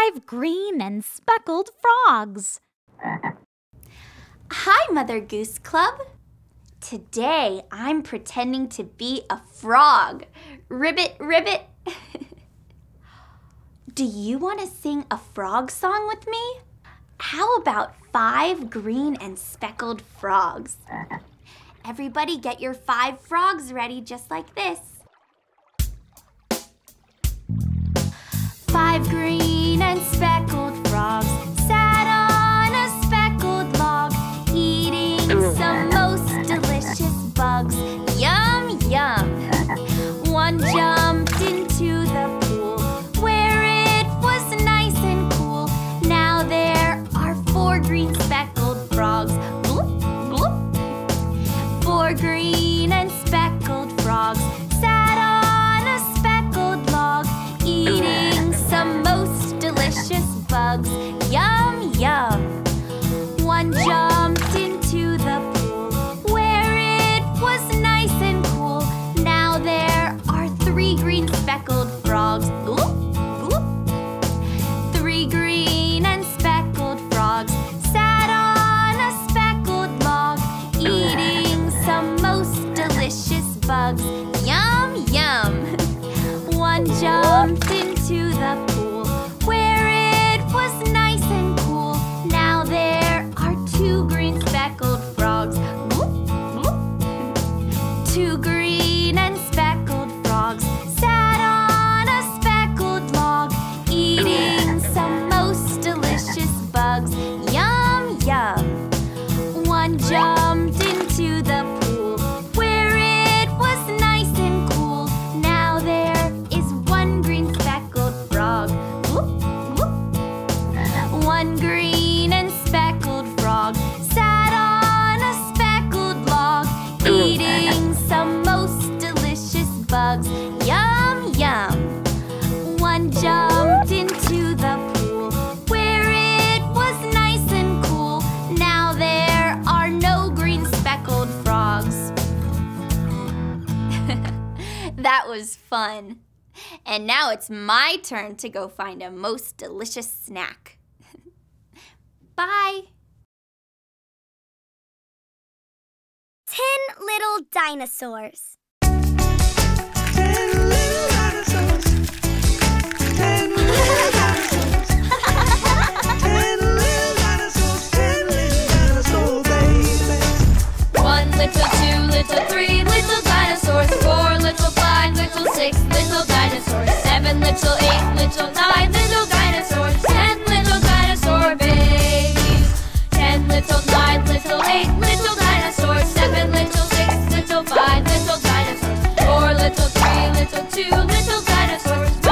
five green and speckled frogs. Hi, Mother Goose Club. Today I'm pretending to be a frog. Ribbit, ribbit. Do you want to sing a frog song with me? How about five green and speckled frogs? Everybody get your five frogs ready just like this. Five green and speckled frogs green and speckled frog sat on a speckled log, eating some most delicious bugs. Yum, yum. One jumped into the pool where it was nice and cool. Now there are no green speckled frogs. that was fun. And now it's my turn to go find a most delicious snack. Bye. Ten little dinosaurs. Ten little dinosaurs. Ten little dinosaurs. Ten little dinosaurs. Ten little dinosaur babies. One little, two little, three little dinosaurs, four little, five little, six little dinosaurs, seven little, eight little, nine little dinosaurs, ten little dinosaur babies. Ten little, nine little, eight little dinosaurs, seven little, six little, five little dinosaurs, four little, three little, two little dinosaurs,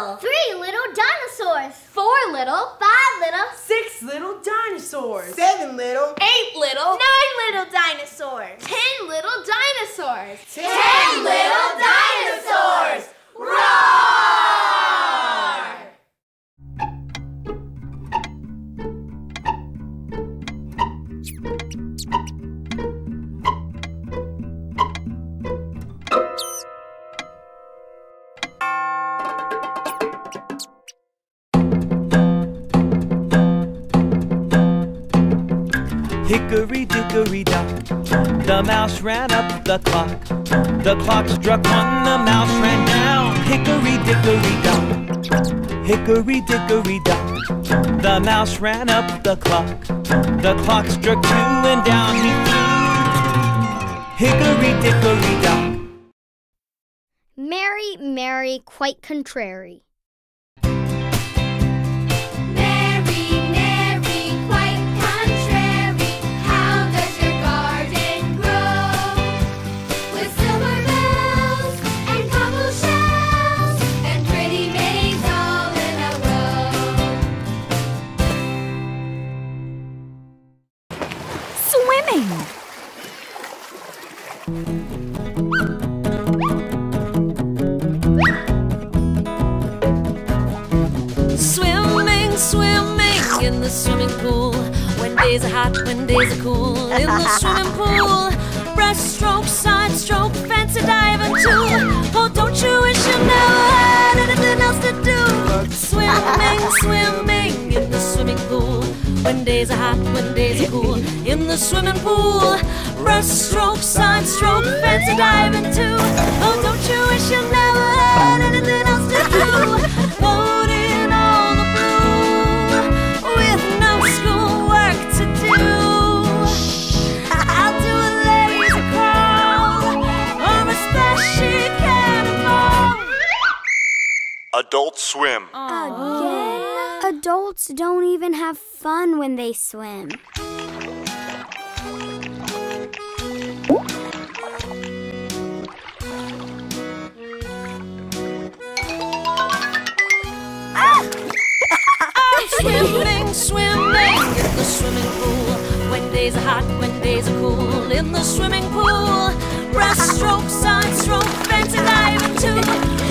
little. three little dinosaurs. Four little. Five little, Six little dinosaurs. Seven little. Eight little. nine little dinosaurs. Ten little dinosaurs. Ten ran up the clock. The clock struck one, the mouse ran down. Hickory dickory dock, hickory dickory dock, the mouse ran up the clock. The clock struck two, and down he flew. Hickory dickory dock. Mary, Mary, quite contrary. Days are hot, when days are cool. In the swimming pool, breaststroke, side stroke, fancy diving too. Oh, don't you wish you never had anything else to do? Swimming, swimming in the swimming pool. When days are hot, when days are cool. In the swimming pool, breaststroke, side stroke, fancy diving too. Oh, don't you wish you never had anything else to do? Adult Swim. Again? Adults don't even have fun when they swim. Swimming, swimming in the swimming pool. When days are hot, when days are cool. In the swimming pool. Breaststroke, side stroke, fancy diving too.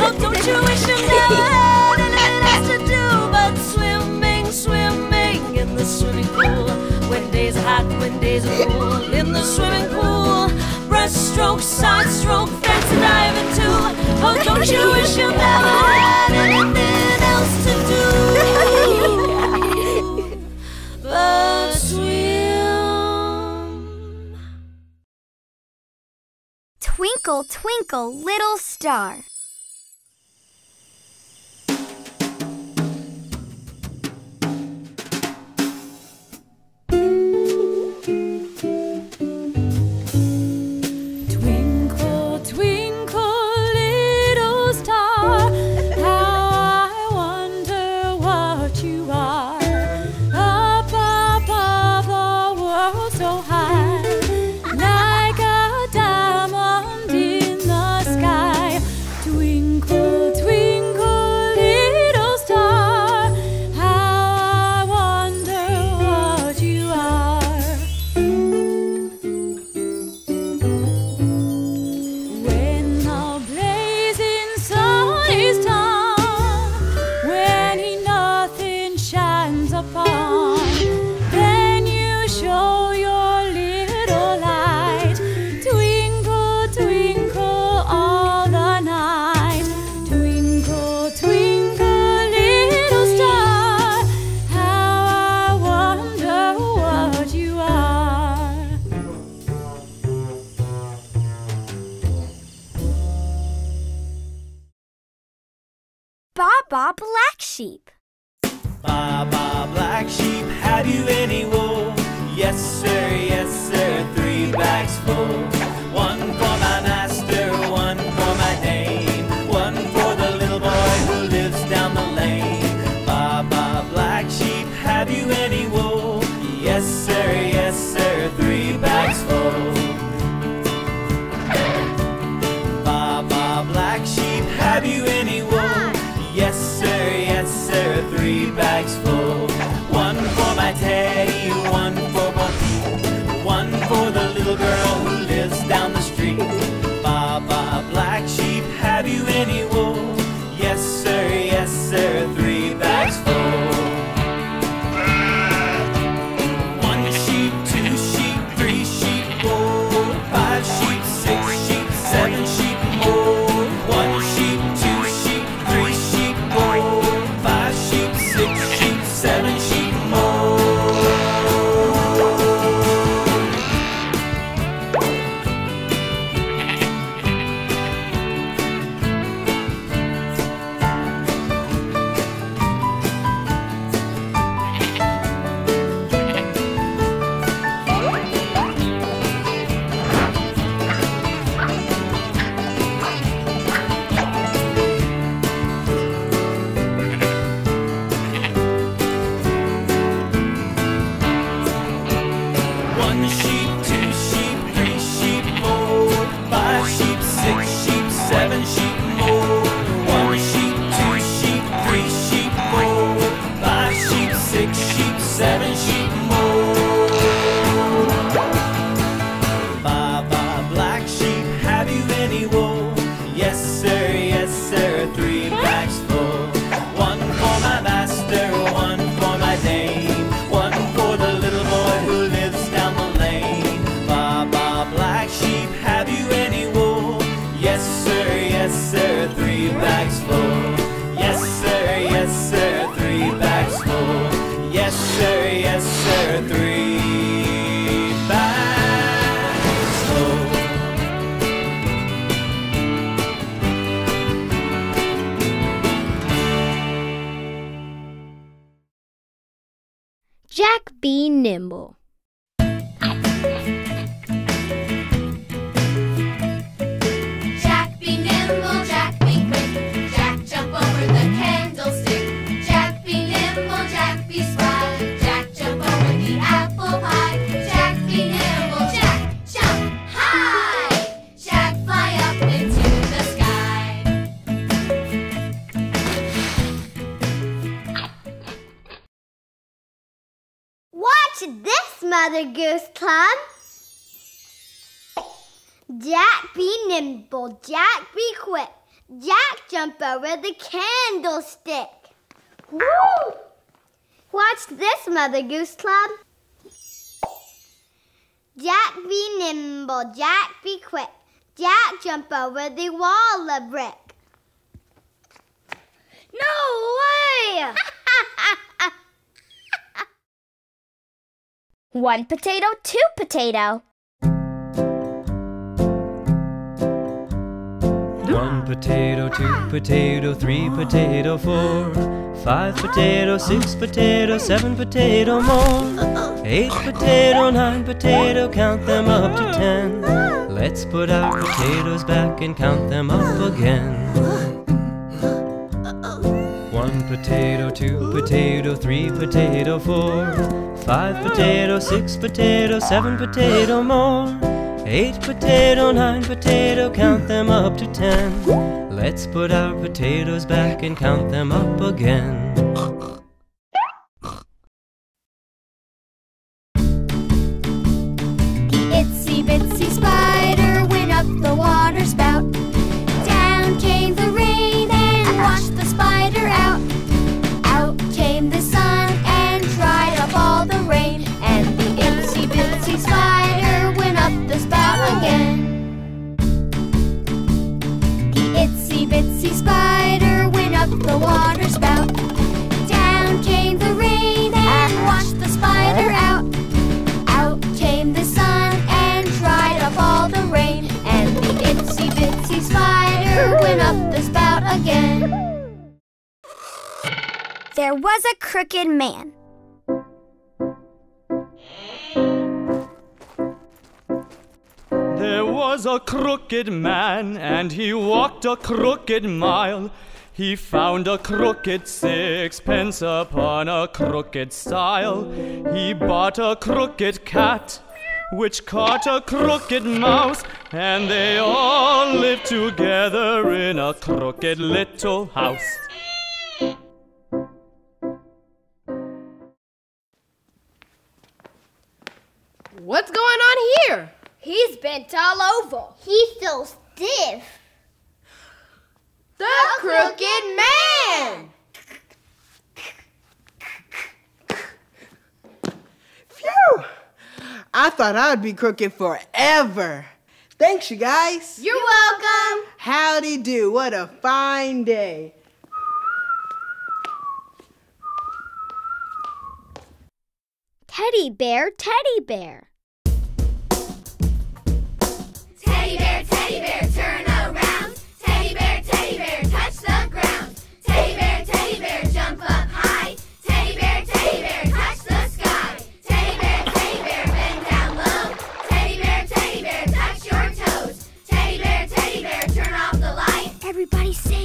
Oh, don't you wish you never had anything else to do but swimming, swimming in the swimming pool. When days are hot, when days are cool. In the swimming pool. Breaststroke, side fancy diving too. Oh, don't you wish you never had anything Twinkle, twinkle, little star. Sheep. Baba Black Sheep, have you any wool? Yes, sir, yes, sir, three bags full. Mother Goose Club. Jack be nimble, Jack be quick. Jack jump over the candlestick. Woo! Watch this, Mother Goose Club. Jack be nimble, Jack be quick. Jack jump over the wall of brick. No way! One potato, two potato. One potato, two potato, three potato, four, five potato, six potato, seven potato more, eight potato, nine potato, count them up to ten. Let's put our potatoes back and count them up again. One potato, two potato, three potato, four, five potato, six potato, seven potato more, eight potato, nine potato, count them up to ten. Let's put our potatoes back and count them up again. A crooked man, and he walked a crooked mile. He found a crooked sixpence upon a crooked stile. He bought a crooked cat, which caught a crooked mouse, and they all lived together in a crooked little house. What's going on here? He's bent all over. He's so stiff. The Crooked Man! Phew! I thought I'd be crooked forever. Thanks, you guys. You're welcome. Howdy do. What a fine day. Teddy bear, teddy bear.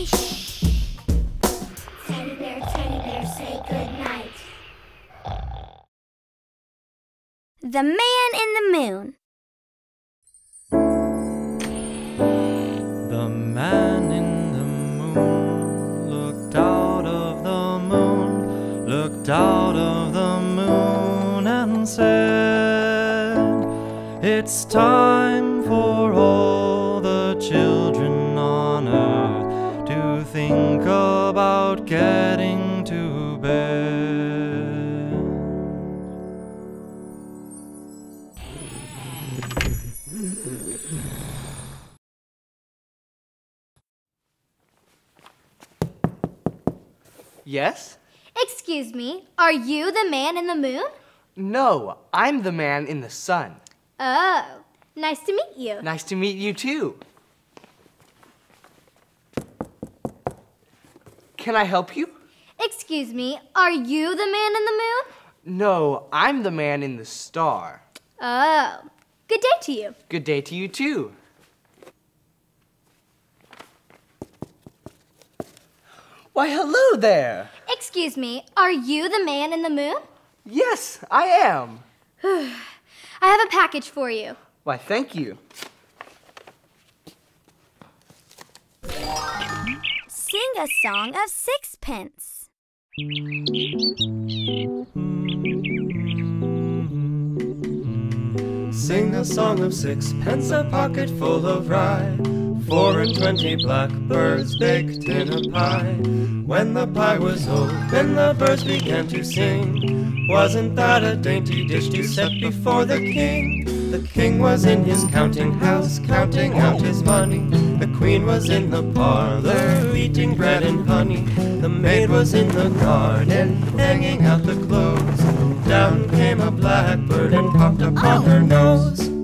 The man in the moon. The man in the moon looked out of the moon, looked out of the moon and said, It's time getting to bed. Yes? Excuse me, are you the man in the moon? No, I'm the man in the sun. Oh, nice to meet you. Nice to meet you too. Can I help you? Excuse me, are you the man in the moon? No, I'm the man in the star. Oh. Good day to you. Good day to you too. Why, hello there. Excuse me, are you the man in the moon? Yes, I am. I have a package for you. Why, thank you. Sing a song of sixpence. Sing a song of sixpence, a pocket full of rye. Four and twenty blackbirds baked in a pie. When the pie was open, the birds began to sing. Wasn't that a dainty dish to set before the king? The king was in his counting house, counting out his money. The queen was in the parlor, eating bread and honey. The maid was in the garden, hanging out the clothes. Down came a blackbird and popped up on her nose.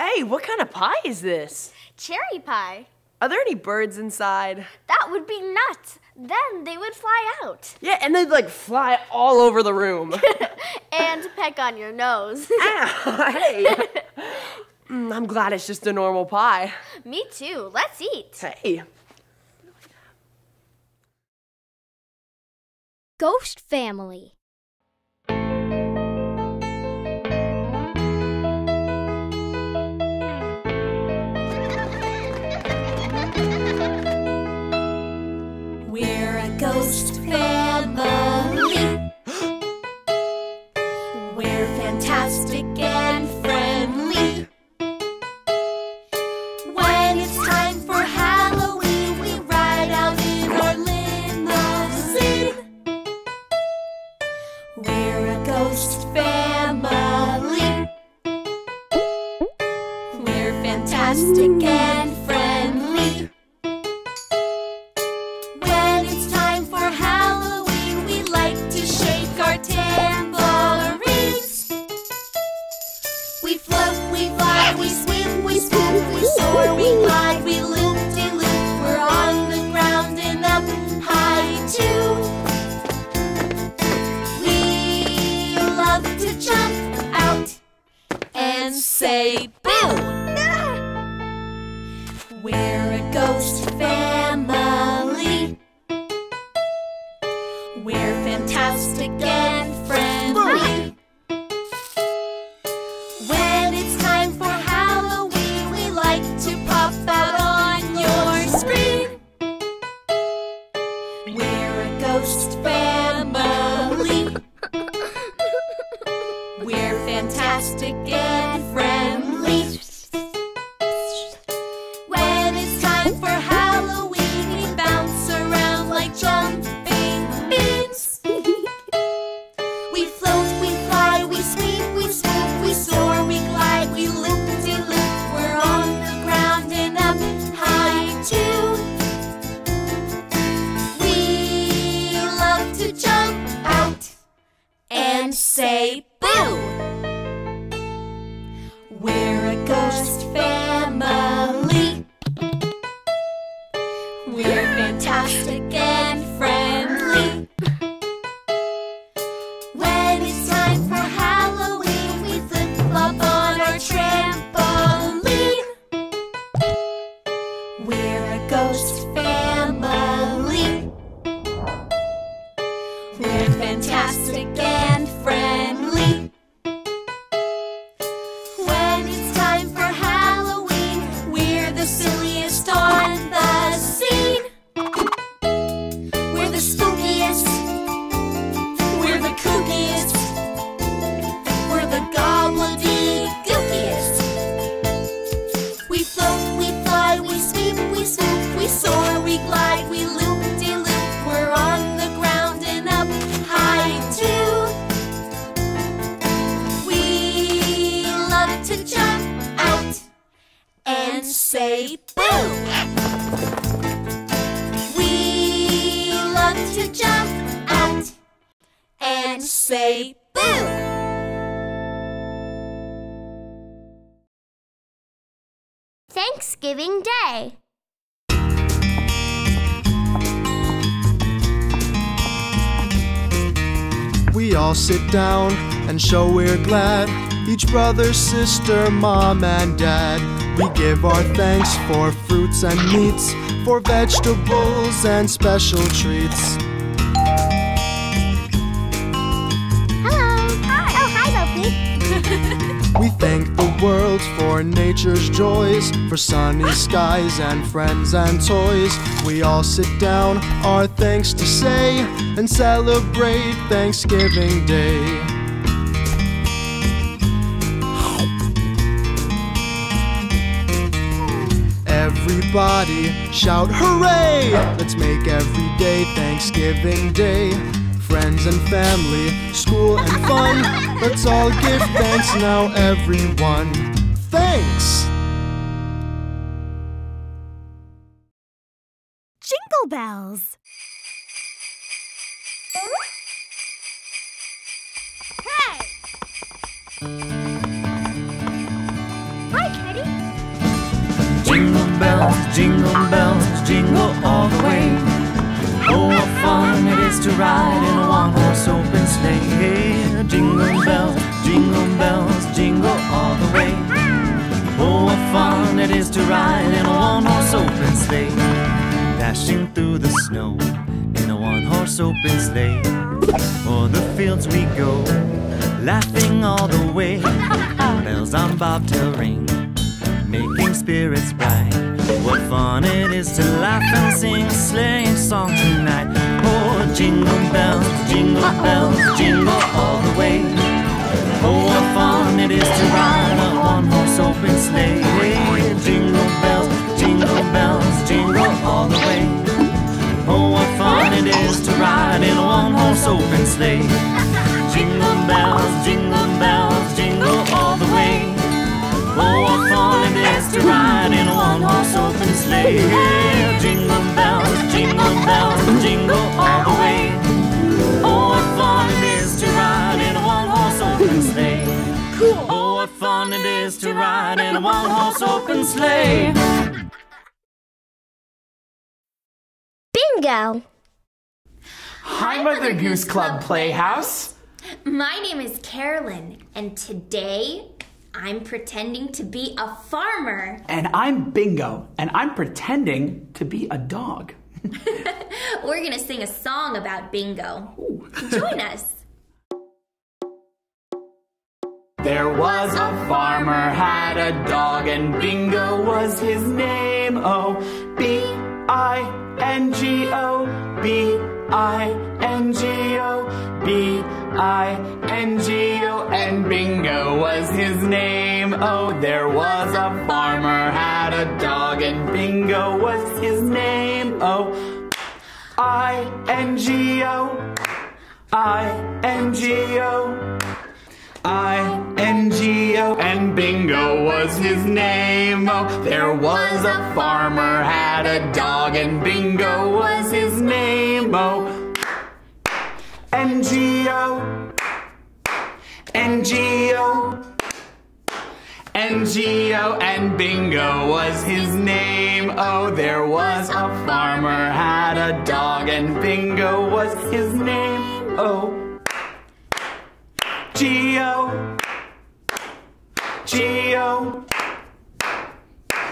Hey, what kind of pie is this? Cherry pie. Are there any birds inside? That would be nuts. Then they would fly out. Yeah, and they'd like fly all over the room. and peck on your nose. hey. Mm, I'm glad it's just a normal pie. Me too. Let's eat. Hey. Ghost Family. Family. We're fantastic and friendly. When it's time for Halloween, we ride out in our limousine. We're a ghost family. We're fantastic and say say boo! Thanksgiving Day. We all sit down and show we're glad. Each brother, sister, mom, and dad. We give our thanks for fruits and meats, for vegetables and special treats. Thank the world for nature's joys, for sunny skies and friends and toys. We all sit down, our thanks to say, and celebrate Thanksgiving Day. Everybody shout hooray! Let's make every day Thanksgiving Day. Friends and family, school and fun. Let's all give thanks now, everyone. Thanks! Jingle bells. Hi, Teddy. Jingle bells, jingle bells, jingle all the way. Oh, what fun it is to ride in a one-horse open sleigh. Jingle bells, jingle bells, jingle all the way. Oh, what fun it is to ride in a one-horse open sleigh. Dashing through the snow in a one-horse open sleigh. O'er the fields we go, laughing all the way. Bells on bobtail ring making spirits bright. Fun it is to laugh and sing a sleighing song tonight. Oh, jingle bells, jingle bells, jingle all a one-horse open sleigh. Bingo. Hi, Mother Goose Club Playhouse. My name is Carolyn, and today I'm pretending to be a farmer. And I'm Bingo, and I'm pretending to be a dog. We're gonna sing a song about bingo. Join us. There was a farmer had a dog, and Bingo was his name. Oh, B I N G O, B I N G O, B I N G O, and Bingo was his name. Oh, there was a farmer had a dog, and Bingo was his name. Oh, I N G O, I N G O. I N G O and Bingo was his name. Oh, there was a farmer had a dog and Bingo was his name. Oh, o N G O N G O and Bingo was his name. Oh, there was a farmer had a dog and Bingo was his name. Oh. Geo, Geo,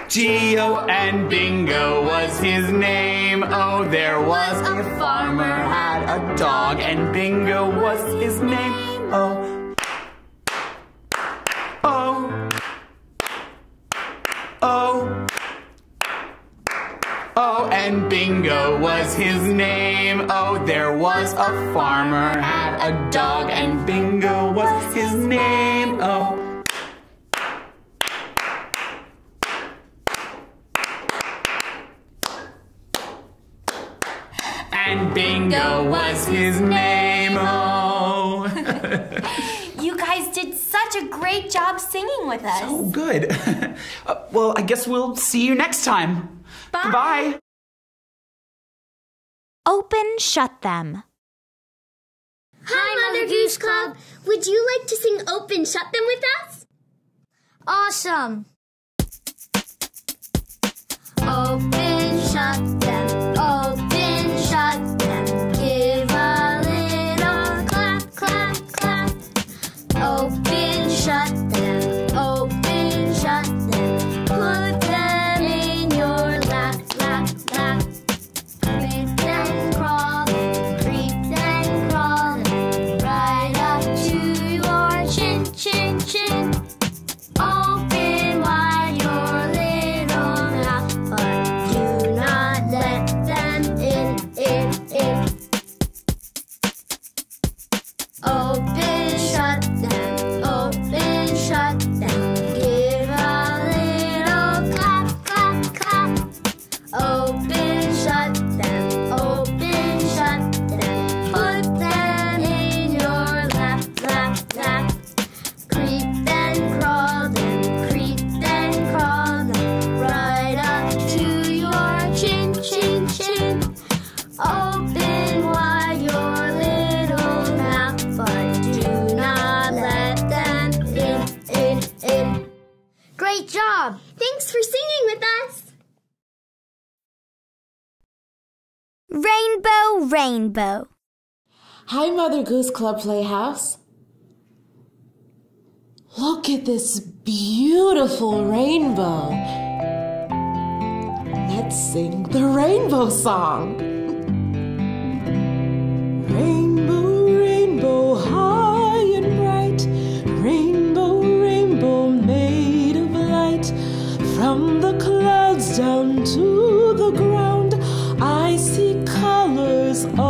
Geo, and Bingo was his name. Oh, there was a farmer had a dog, and Bingo was his name. Oh, oh, oh. Oh, and Bingo was his name. Oh, there was a farmer had a dog, and Bingo was his name. Oh. And Bingo was his name. Oh. You guys did such a great job singing with us. Oh, good. Uh, well, I guess we'll see you next time. Bye. Goodbye. Open, shut them. Hi, Mother Goose Club. Would you like to sing Open Shut Them with us? Awesome. Open, shut them. Rainbow. Hi, Mother Goose Club Playhouse. Look at this beautiful rainbow. Let's sing the rainbow song. Colors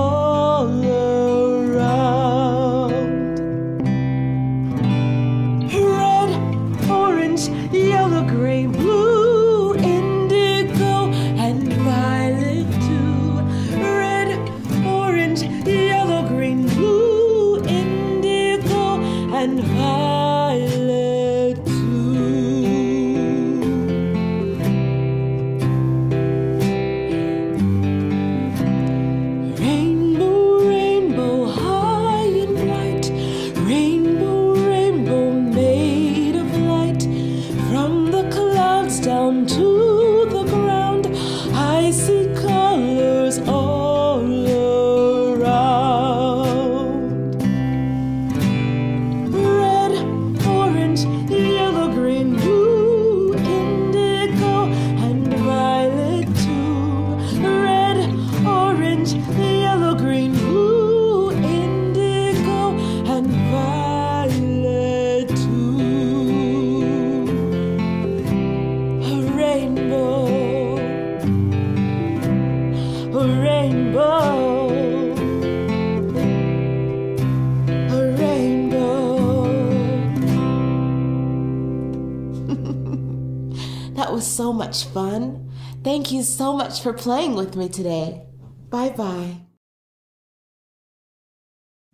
was so much fun. Thank you so much for playing with me today. Bye bye.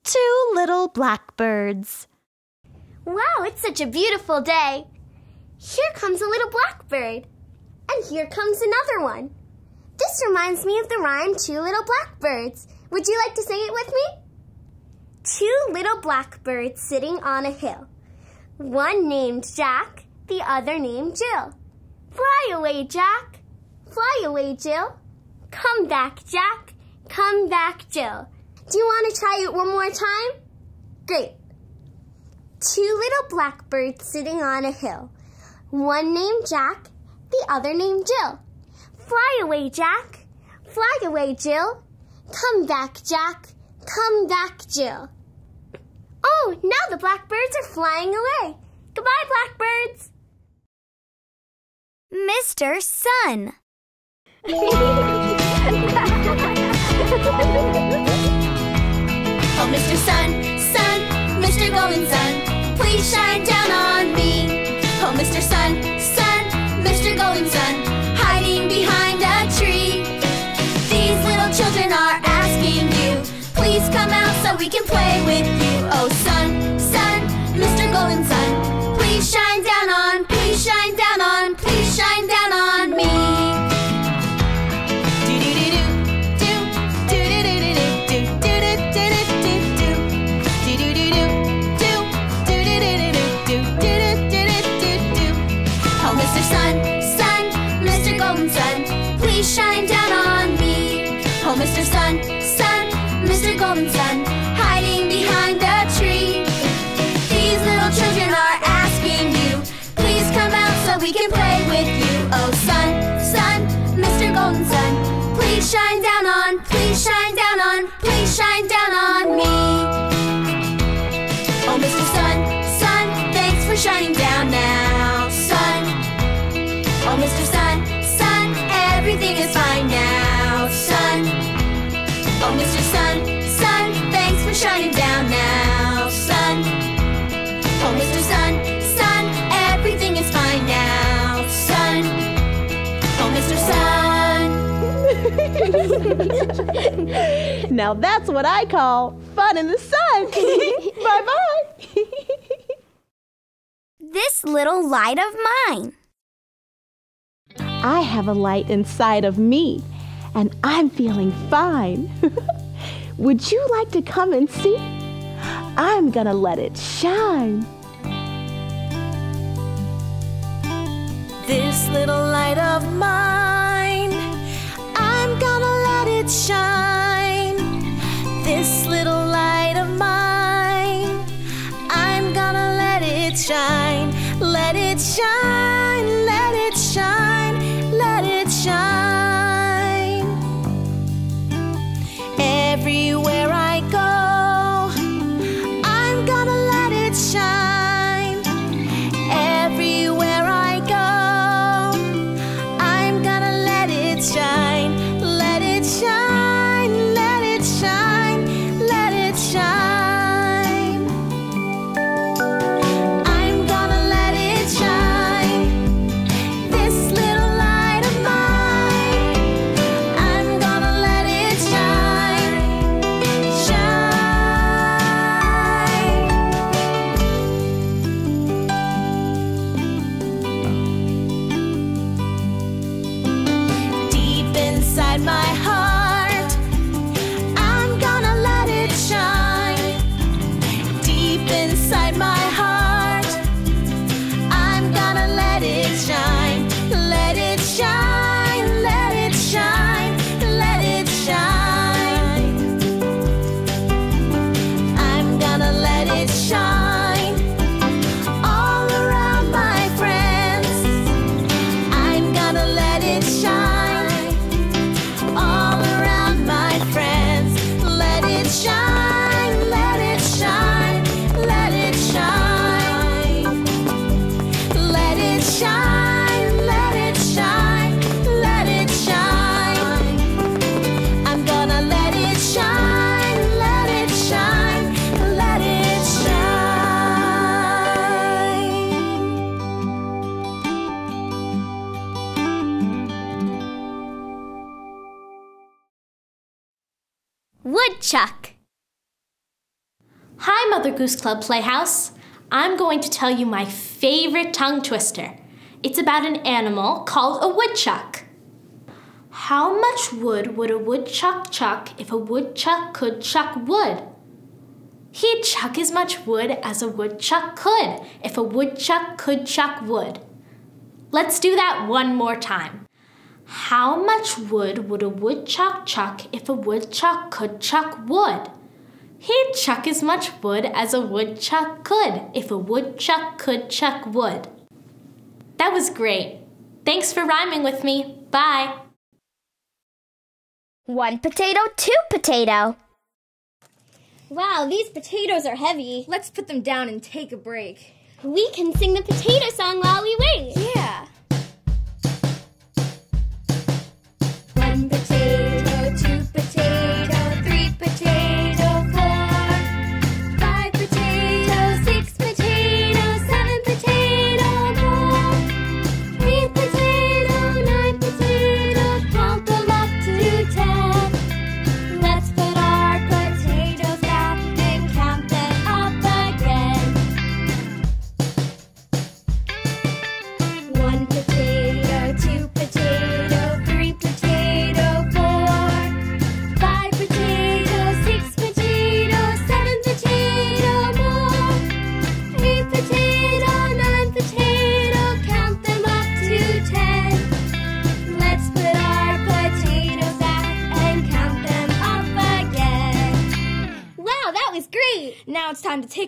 Two little blackbirds. Wow, it's such a beautiful day. Here comes a little blackbird. And here comes another one. This reminds me of the rhyme Two Little Blackbirds. Would you like to sing it with me? Two little blackbirds sitting on a hill. One named Jack, the other named Jill. Fly away, Jack. Fly away, Jill. Come back, Jack. Come back, Jill. Do you want to try it one more time? Great. Two little blackbirds sitting on a hill. One named Jack, the other named Jill. Fly away, Jack. Fly away, Jill. Come back, Jack. Come back, Jill. Oh, now the blackbirds are flying away. Goodbye, blackbirds. Mr. Sun. Oh, Mr. Sun, Sun, Mr. Golden Sun, please shine down on me. Oh, Mr. Sun, Sun, Mr. Golden Sun, hiding behind a tree. These little children are asking you, please come out so we can play with you. Now that's what I call fun in the sun. bye bye. This little light of mine. I have a light inside of me, and I'm feeling fine. Would you like to come and see? I'm gonna let it shine. This little light of mine, I'm gonna let it shine. It shine. Let it shine, let it shine, let it shine. Everywhere I Goose Club Playhouse. I'm going to tell you my favorite tongue twister. It's about an animal called a woodchuck. How much wood would a woodchuck chuck if a woodchuck could chuck wood? He'd chuck as much wood as a woodchuck could if a woodchuck could chuck wood. Let's do that one more time. How much wood would a woodchuck chuck if a woodchuck could chuck wood? He'd chuck as much wood as a woodchuck could if a woodchuck could chuck wood. That was great. Thanks for rhyming with me. Bye. One potato, two potato. Wow, these potatoes are heavy. Let's put them down and take a break. We can sing the potato song while we wait. Yeah.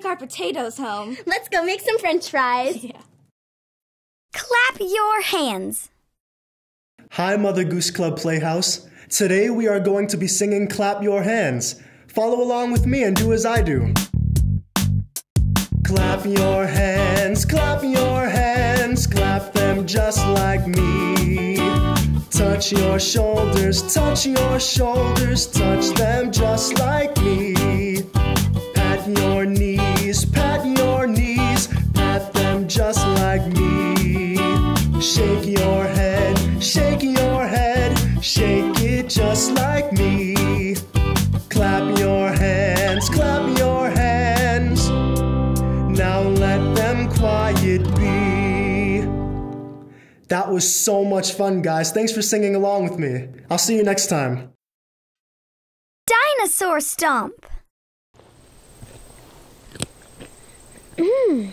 Our potatoes home. Let's go make some french fries. Yeah. Clap your hands. Hi, Mother Goose Club Playhouse. Today we are going to be singing Clap Your Hands. Follow along with me and do as I do. Clap your hands, clap your hands, clap them just like me. Touch your shoulders, touch your shoulders, touch them just like me. That was so much fun, guys. Thanks for singing along with me. I'll see you next time. Dinosaur stomp. Mm.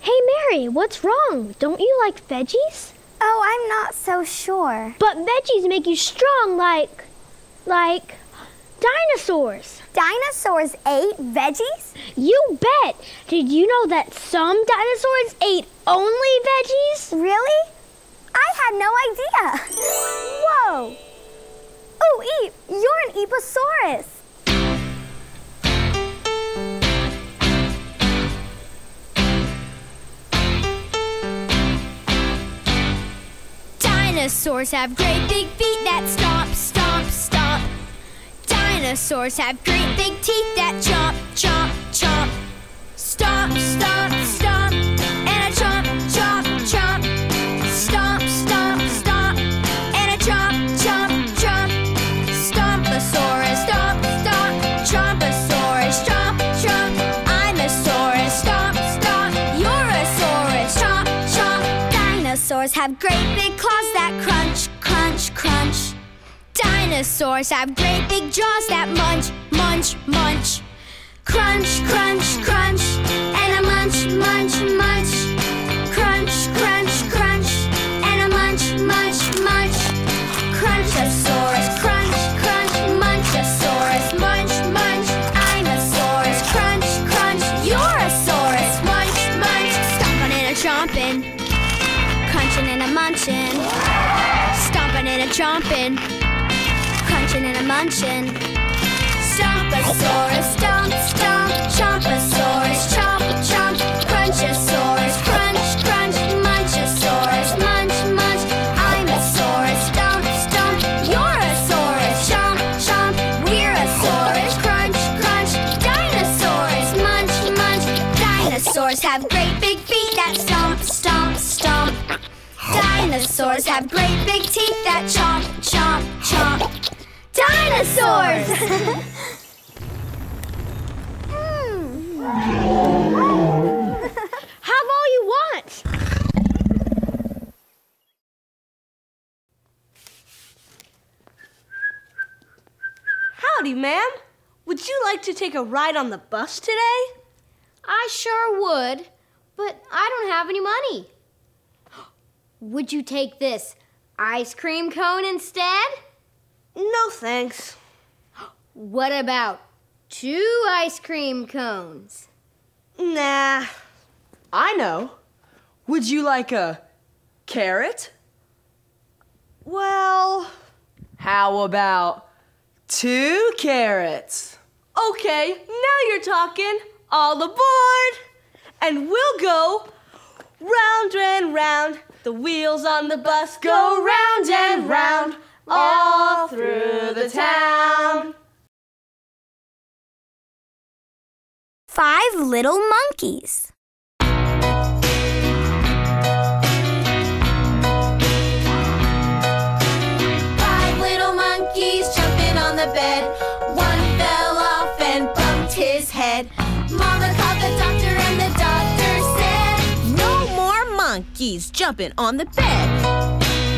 Hey, Mary, what's wrong? Don't you like veggies? Oh, I'm not so sure. But veggies make you strong like. like. Dinosaurs. Dinosaurs ate veggies? You bet! Did you know that some dinosaurs ate only veggies? Really? I had no idea. Whoa! Oh, Eep, you're an Eposaurus. Dinosaurs have great big feet that stop, stomp, stomp. Dinosaurs have great big teeth that chomp, chomp, chomp. Stomp, stomp, stomp, and a chomp, chomp, chomp. Stomp, stomp, stomp, and a chomp, chomp, chomp. Stomposaurus, stomp, stomp, chomposaurus, chomp, chomp. I'm a saurus, stomp, stomp. You're a saurus, chomp, chomp. Dinosaurs have great big claws that crunch. Dinosaurs have great big jaws that munch, munch, munch. Crunch, crunch, crunch, and a munch, munch, munch. A. Stomposaurus, stomp, stomp, chomposaurus, chomp, chomp, crunchosaurus, crunch, crunch, munchosaurus, munch, munch. I'm a saurus, stomp, stomp, you're a saurus, chomp, chomp, we're a saurus, crunch, crunch, dinosaurs, munch, munch. Dinosaurs have great big feet that stomp, stomp, stomp. Dinosaurs have great big teeth that chomp, chomp. Dinosaurs! Have all you want! Howdy, ma'am. Would you like to take a ride on the bus today? I sure would, but I don't have any money. Would you take this ice cream cone instead? No, thanks. What about two ice cream cones? Nah. I know. Would you like a carrot? Well, how about two carrots? Okay, now you're talking. All aboard! And we'll go round and round. The wheels on the bus go round and round all through the town. Five little monkeys. Five little monkeys jumping on the bed. One fell off and bumped his head. Mama called the doctor and the doctor said, No more monkeys jumping on the bed.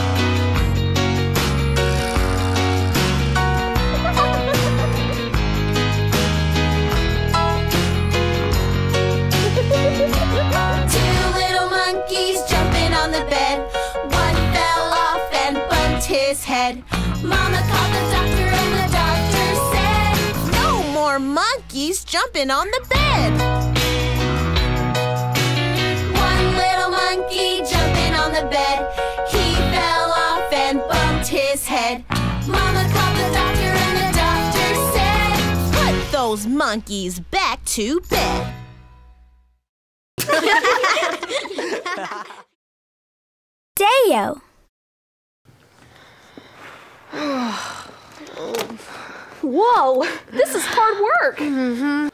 Monkeys jumping on the bed. One little monkey jumping on the bed. He fell off and bumped his head. Mama called the doctor and the doctor said, Put those monkeys back to bed. Day-O. Oh, Whoa, this is hard work. Mm-hmm.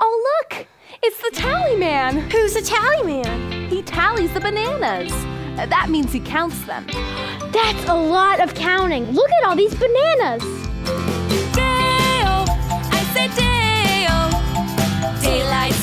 Oh, look, it's the tally man. Who's the tally man? He tallies the bananas. That means he counts them. That's a lot of counting. Look at all these bananas. Dale, I said Dale. Daylight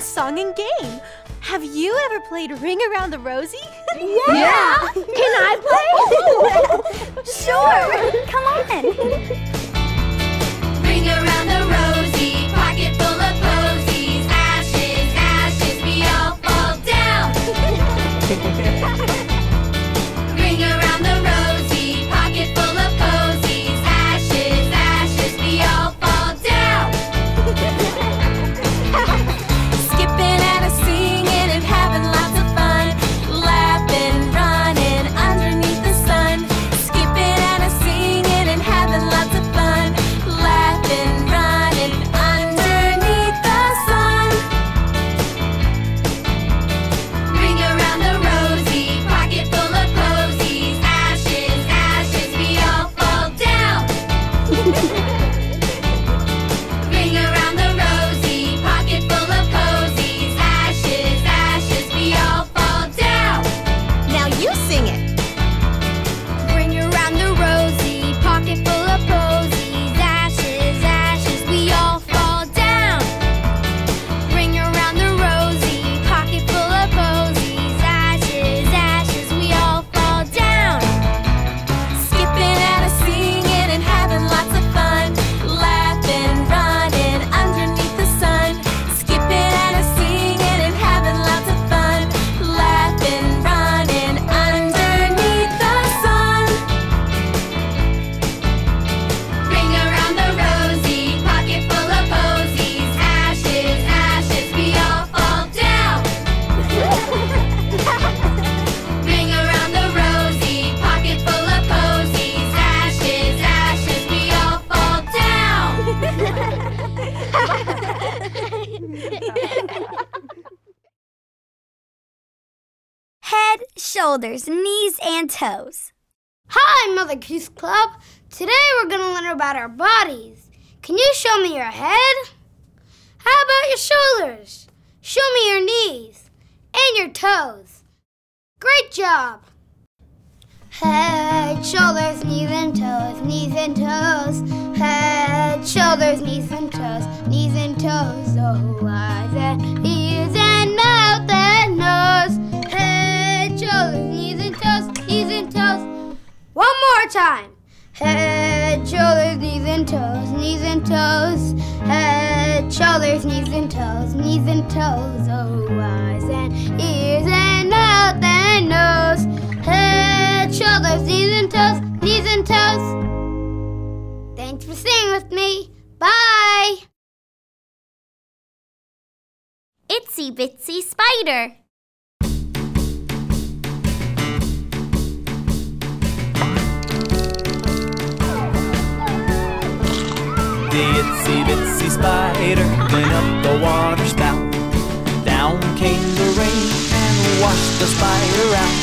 song and game. Have you ever played Ring Around the Rosie? Yeah! yeah. Can I play? sure! Come on! toes. Hi, Mother Goose Club. Today we're going to learn about our bodies. Can you show me your head? How about your shoulders? Show me your knees and your toes. Great job. Head, shoulders, knees and toes, knees and toes. Head, shoulders, knees and toes, knees and toes. Oh, eyes and ears and mouth and nose. Head, shoulders, knees and toes, knees and toes. One more time. Head, shoulders, knees and toes, knees and toes. Head, shoulders, knees and toes, knees and toes. Oh, eyes and ears and mouth and nose. Head, shoulders, knees and toes, knees and toes. Thanks for singing with me. Bye. Itsy Bitsy Spider. Spider went up the water spout. Down came the rain and washed the spider out.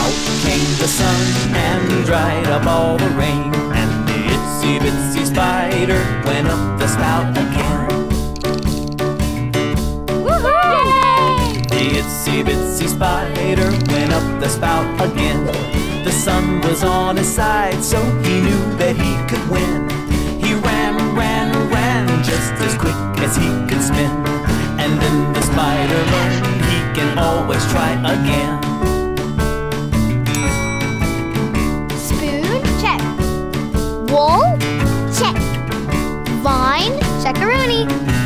Out came the sun and dried up all the rain. And the itsy bitsy spider went up the spout again. The itsy bitsy spider went up the spout again. The sun was on his side, so he knew that he could win. Just as quick as he can spin. And then the spider learned he can always try again. Spoon, check. Wool, check. Vine, checkaroonie.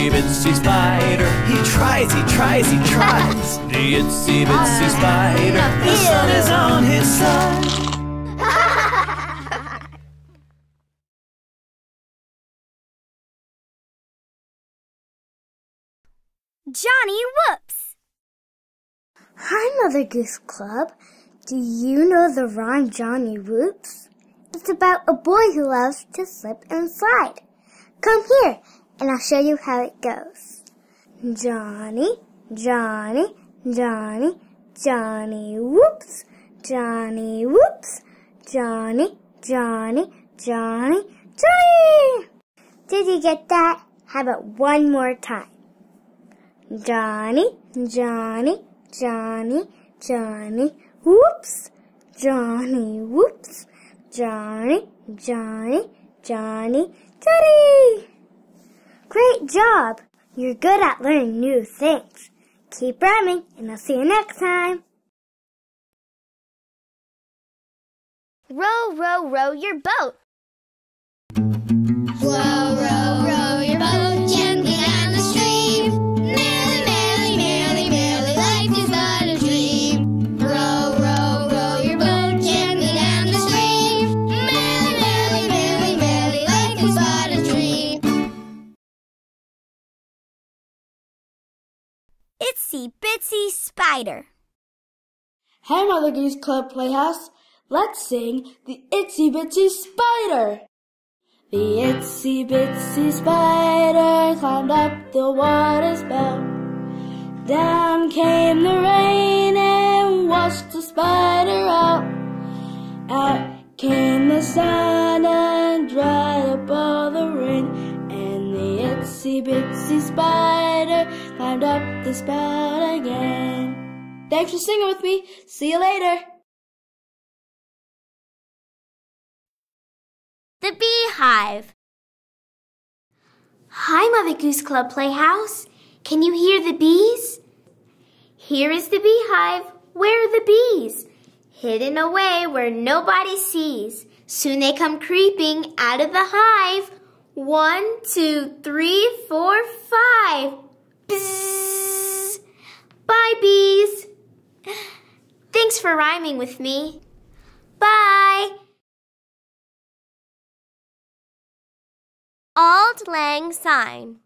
Itsy bitsy spider, he tries, he tries, he tries. The itsy bitsy spider, the sun is on his side. Johnny Whoops. Hi, Mother Goose Club. Do you know the rhyme Johnny Whoops? It's about a boy who loves to slip and slide. Come here, and I'll show you how it goes. Johnny, Johnny, Johnny, Johnny Whoops, Johnny Whoops, Johnny, Johnny, Johnny, Johnny. Did you get that? How about one more time? Johnny, Johnny, Johnny, Johnny, whoops, Johnny, whoops, Johnny, Johnny, Johnny, Johnny. Great job! You're good at learning new things. Keep rhyming, and I'll see you next time. Row, row, row your boat. Spider. Hey, Mother Goose Club Playhouse. Let's sing the Itsy Bitsy Spider. The itsy bitsy spider climbed up the water spout. Down came the rain and washed the spider out. Out came the sun and dried up all the rain. And the itsy bitsy spider climbed up the spout again. Thanks for singing with me. See you later. The beehive. Hi, Mother Goose Club Playhouse. Can you hear the bees? Here is the beehive. Where are the bees? hidden away where nobody sees. Soon they come creeping out of the hive. One, two, three, four, five. Bzzz. Bye, bees. Thanks for rhyming with me. Bye. Auld Lang Syne.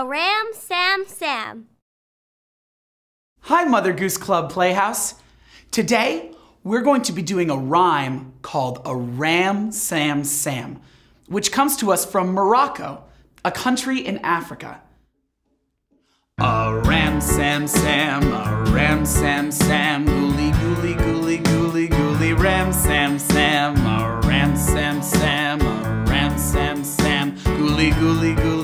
A Ram Sam Sam. Hi, Mother Goose Club Playhouse. Today, we're going to be doing a rhyme called a Ram Sam Sam, which comes to us from Morocco, a country in Africa. A ram sam sam, a ram sam sam, gooly gooly gooly gooly gooly ram sam sam, a ram sam sam, a ram sam sam, gooly gooly gooly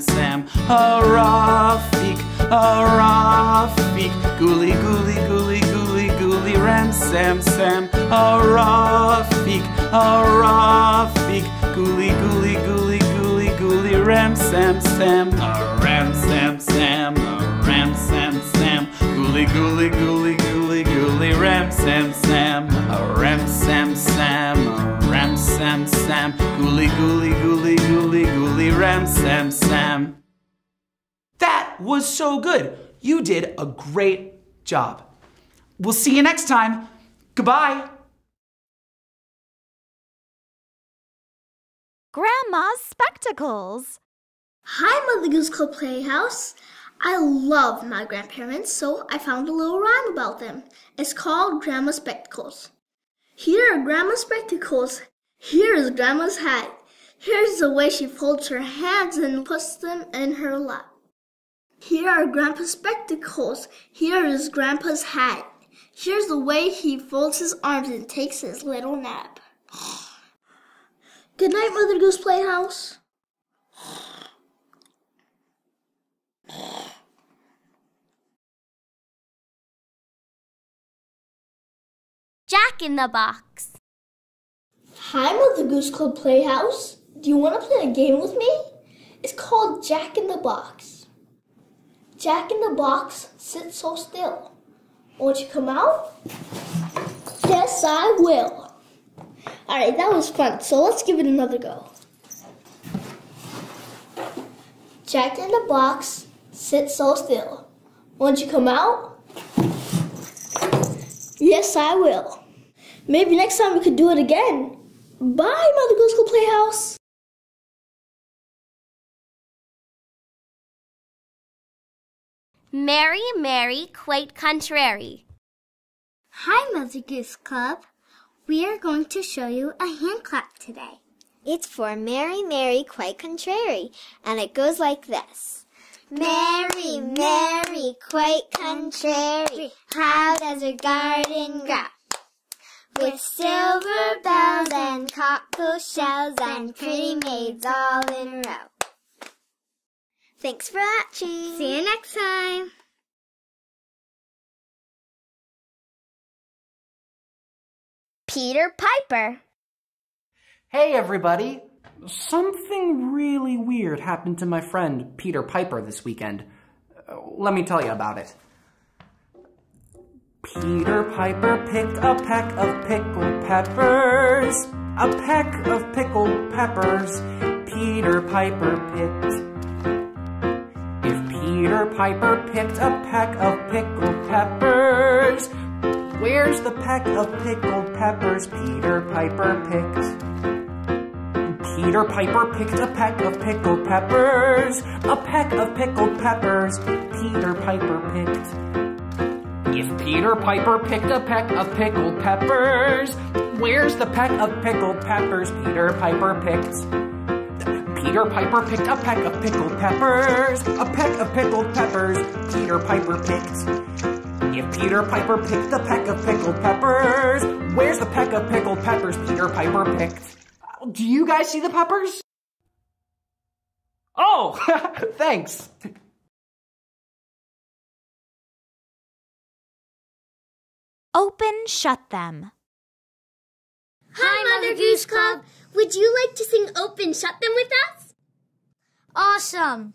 sam sam, a Rafik, a Rafik, gooly gooly gooly gooly gooly ram sam sam, a Rafik, a Rafik, gooly gooly gooly gooly gooly ram sam sam, a ram sam sam, a ram sam sam, gooly gooly gooly gooly gooly ram sam sam, a ram sam sam, a ram sam sam, gooly gooly gooly gooly gooly ram sam sam. That was so good. You did a great job. We'll see you next time. Goodbye. Grandma's spectacles. Hi, Mother Goose Club Playhouse. I love my grandparents, so I found a little rhyme about them. It's called Grandma's Spectacles. Here are Grandma's spectacles. Here is Grandma's hat. Here's the way she folds her hands and puts them in her lap. Here are Grandpa's spectacles. Here is Grandpa's hat. Here's the way he folds his arms and takes his little nap. Good night, Mother Goose Playhouse. Jack in the Box. Hi, Mother Goose Club Playhouse. Do you want to play a game with me? It's called Jack in the Box. Jack in the Box, sit so still. Won't you come out? Yes, I will. Alright, that was fun, so let's give it another go. Jack in the Box, sit so still. Won't you come out? Yes, I will. Maybe next time we could do it again. Bye, Mother Goose Club Playhouse. Mary, Mary, quite contrary. Hi, Mother Goose Club. We are going to show you a hand clap today. It's for Mary, Mary, quite contrary, and it goes like this. Mary, Mary, quite contrary, how does her garden grow? With silver bells and cockle shells and pretty maids all in a row. Thanks for watching. See you next time. Peter Piper. Hey everybody! Something really weird happened to my friend Peter Piper this weekend. Uh, Let me tell you about it. Peter Piper picked a peck of pickled peppers. A peck of pickled peppers. Peter Piper picked. Peter Piper picked a peck of pickled peppers, where's the peck of pickled peppers Peter Piper picked? Peter Piper picked a peck of pickled peppers. A peck of pickled peppers Peter Piper picked. If Peter Piper picked a peck of pickled peppers, where's the peck of pickled peppers Peter Piper picked? Peter Piper picked a peck of pickled peppers. A peck of pickled peppers Peter Piper picked. If Peter Piper picked a peck of pickled peppers, where's the peck of pickled peppers Peter Piper picked? Do you guys see the peppers? Oh, thanks. Open, shut them. Hi, Mother Goose Club. Would you like to sing Open Shut Them with us? Awesome.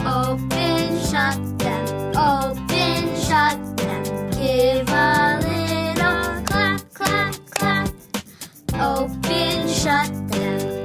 Open, shut them. Open, shut them. Give a little clap, clap, clap. Open, shut them.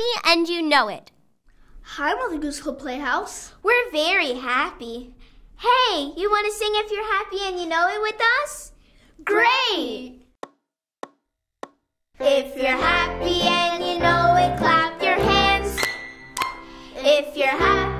Happy and you know it. Hi, Mother Goose Club Playhouse. We're very happy. Hey, you want to sing if you're happy and you know it with us? Great! If you're happy and you know it, clap your hands. If you're happy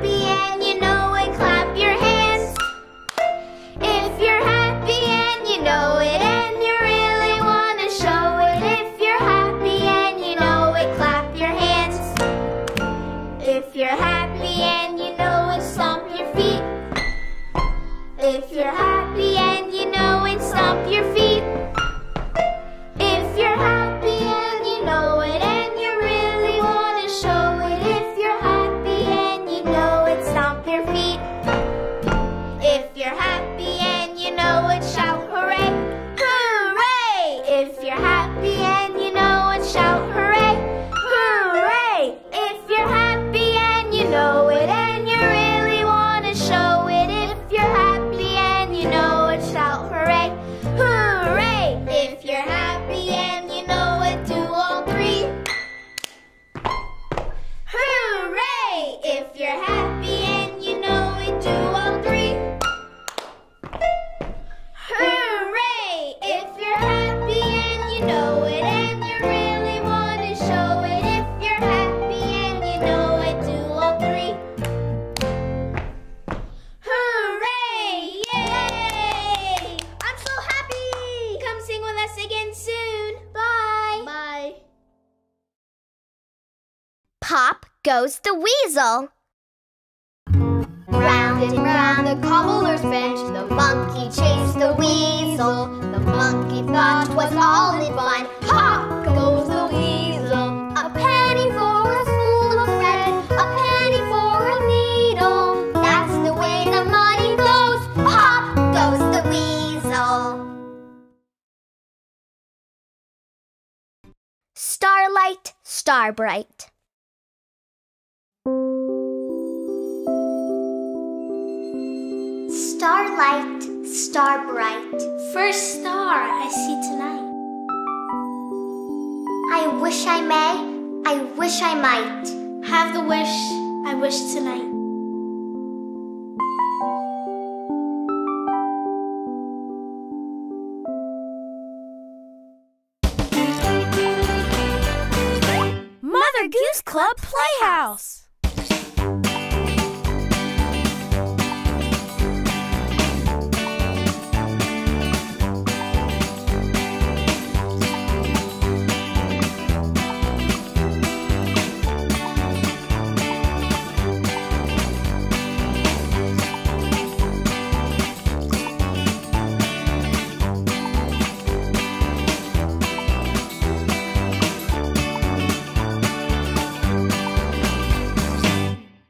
goes the weasel. Round and round the cobbler's bench, the monkey chased the weasel. The monkey thought 'twas all in fun. Hop goes the weasel. A penny for a spool of thread, a penny for a needle. That's the way the money goes. Hop goes the weasel. Starlight, starbright. Starlight, star bright, first star I see tonight. I wish I may, I wish I might have the wish I wish tonight. Mother Goose Club Playhouse.